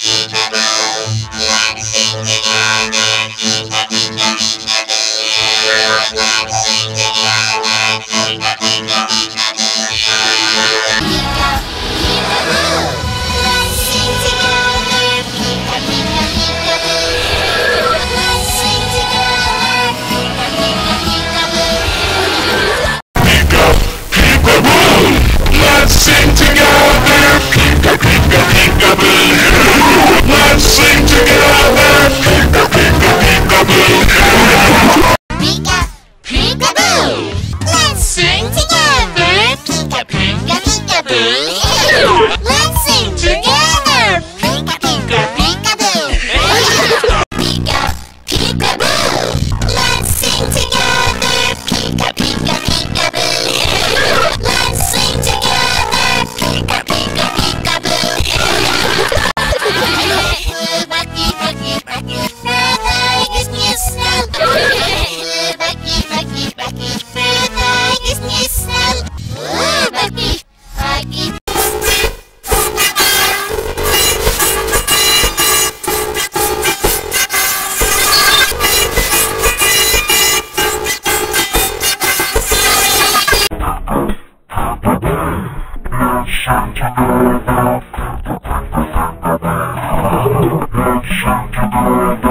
Yeah. Dancing Together! Shantidurga.